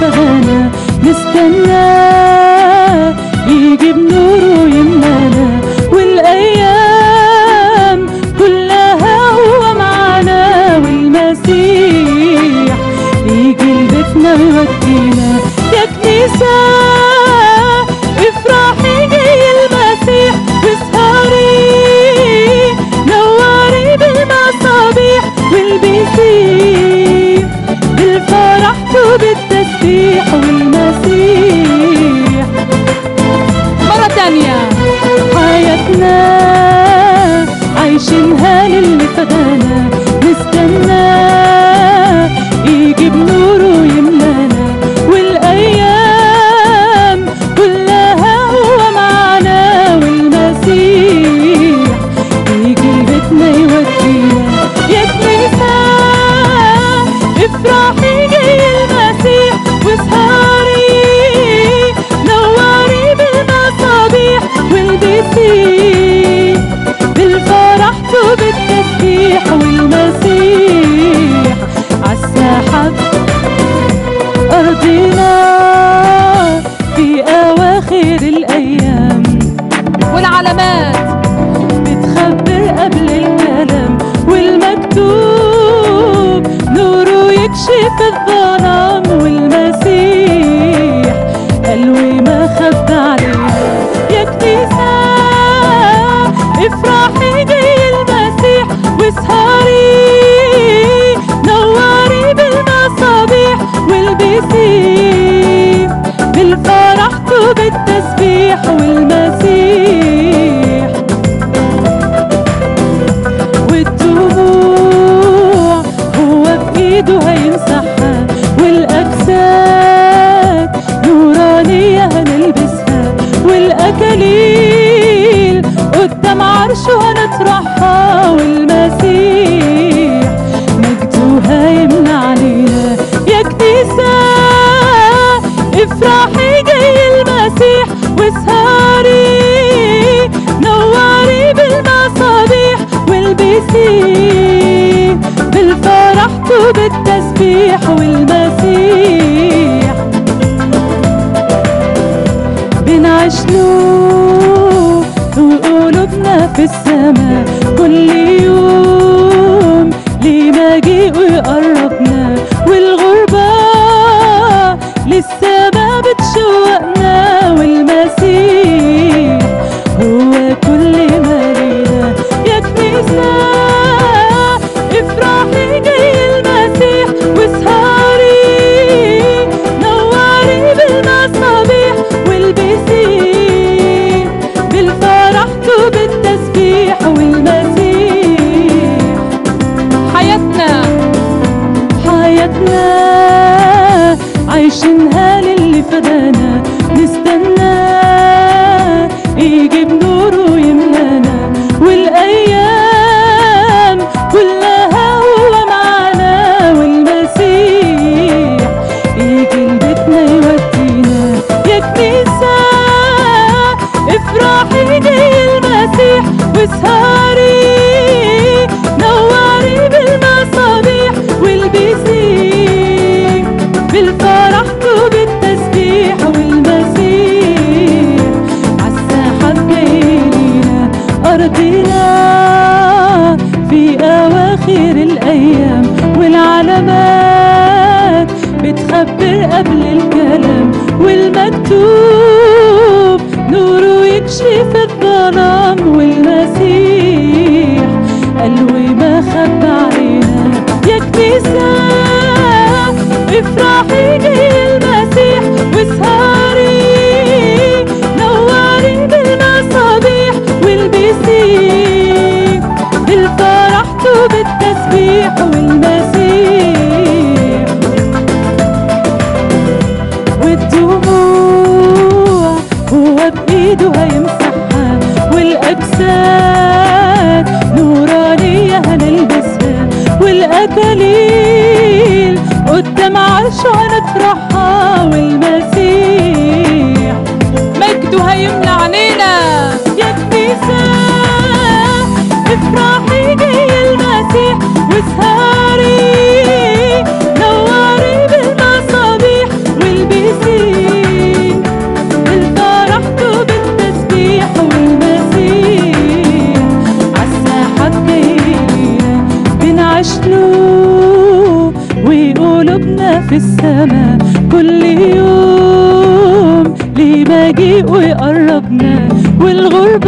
تغنى نستنى بالفرح وبالتسبيح والمسيح عالساحة أرضنا في أواخر الأيام. والعلامات. بتخبي قبل الكلام والمكتوب نوره يكشف الظلام والمسيح. قلبي ما خبى عليه. التسبيح والمسيح. بنعيش نور وقلوبنا في السماء. كل يوم ليه مجيء ويقربنا. وسهاري نوري بالمصابيح والبيسيح بالفرح وبالتسبيح والمسيح. عالساحة بجيلنا أرضنا في أواخر الأيام والعلامات بتخبر قبل الكلام والمكتوب. هو بإيده هيمسحها والأجساد نورانية هنلبسها والأكاليل قدام عرشه هنطرحها والمسيح مجده هيملى علينا يا كنيسه في السماء. كل يوم ليه مجيء ويقربنا والغربة